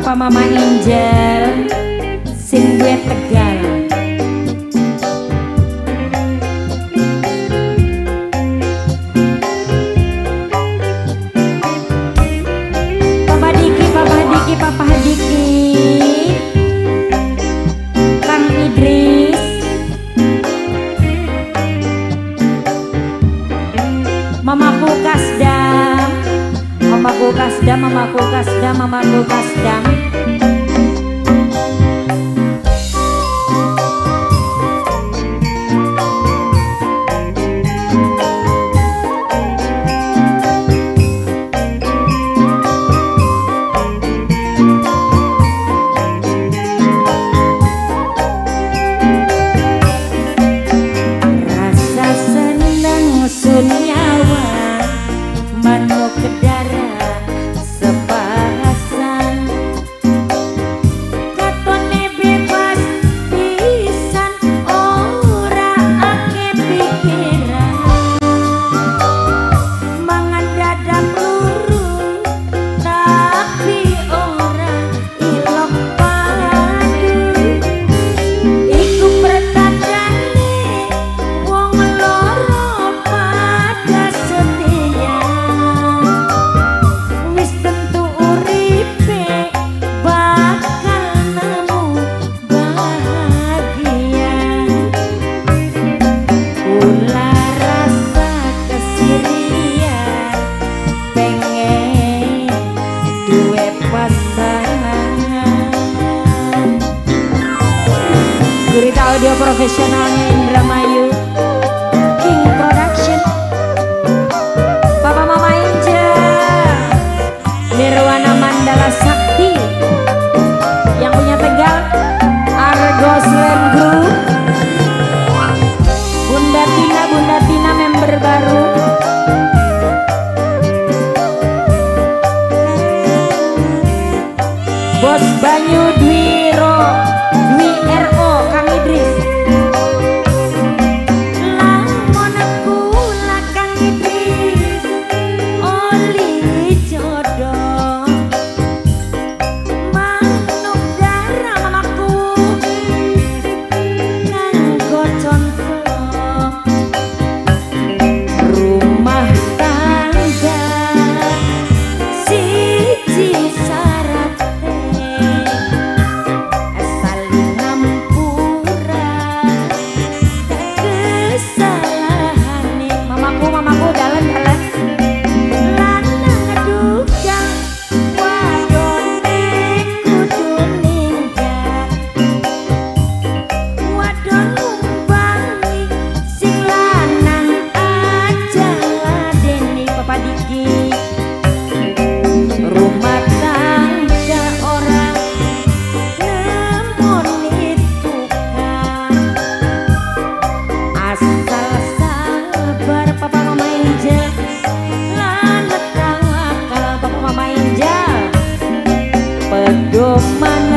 Papa Mama Ninja sing gue tegal Kasdam Mama Kasdam studio profesionalnya Indra Mayu King Production. Papa Mama Inja. Nirwana Mandala Sakti. Yang punya Tegal Argo Slam Group. Bunda Tina Bunda Tina member baru. Bos Banyu Dwiro Dwi R.O. Kang Idris.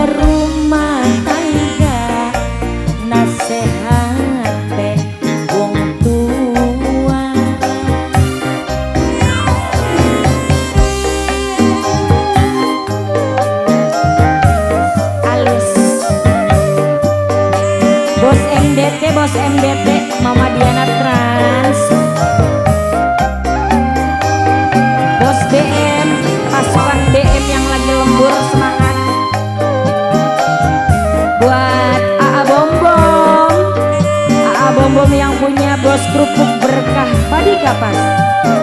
rumah tangga? Nasihat bung tua. Bos MDT bos MDT bos kerupuk berkah padi kapas.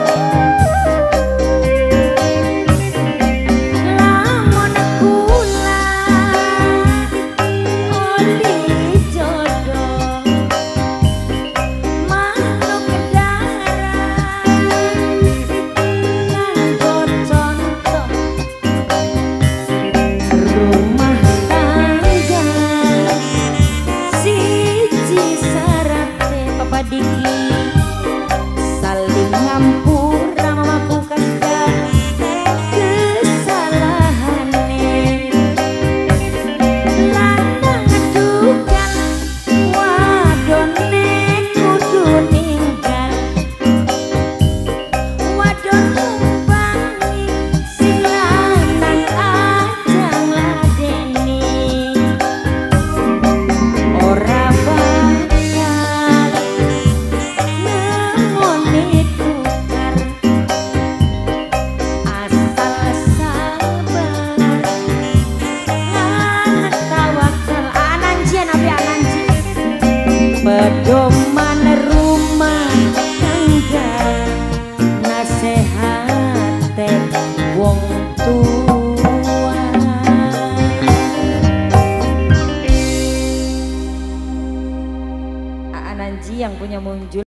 Muncul